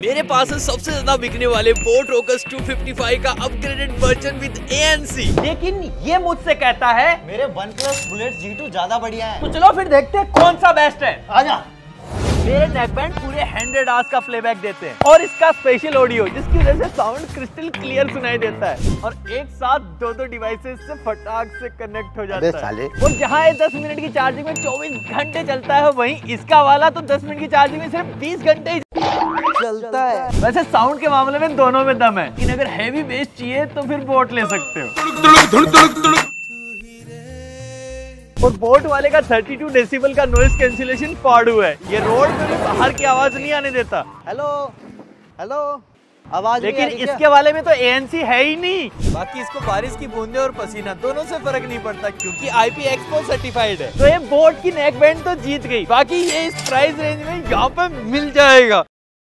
मेरे पास है सबसे ज़्यादा बिकने वाले बोट रोकस 255 का अपग्रेडेड वर्जन विद ANC लेकिन ये मुझसे कहता है मेरे OnePlus bullet G two ज़्यादा बढ़िया है। तो चलो फिर देखते हैं कौन सा बेस्ट है। आजा। मेरे नेकबैंड पूरे 100 आवर्स का प्लेबैक देते हैं और इसका स्पेशल ऑडियो जिसकी वजह से साउंड क्रिस्टल क्लियर सुनाई देता है और एक साथ दो दो डिवाइसेस से फटाक से कनेक्ट हो जाता है। और जहाँ ये 10 मिनट की चार्जिंग में 24 घंटे चलता है वहीं इसका वाला तो 10 मिनट की चार्जिंग में सिर्फ़ 20 घंटे वैसे साउंड के मामले में दोनों में दम है। लेकिन अगर हैवी बेस चाहिए तो फिर बोट ले सकते हो। और बोट वाले का 32 डेसिबल का नॉइस कैंसिलेशन पाड़ू है। ये रोड पे भी बाहर की आवाज़ नहीं आने देता। हेलो हेलो आवाज़ लेकिन? इसके वाले में तो एएनसी है ही नहीं। बाकी इसको बारिश की बूंदे और पसीना दोनों से फ़र्क नहीं पड़ता क्योंकि आईपी एक्सपो सर्टिफाइड है। तो ये बोट की नेक बैंड तो जीत गई। बाकी ये इस प्राइस रेंज में यहाँ पे मिल जाएगा।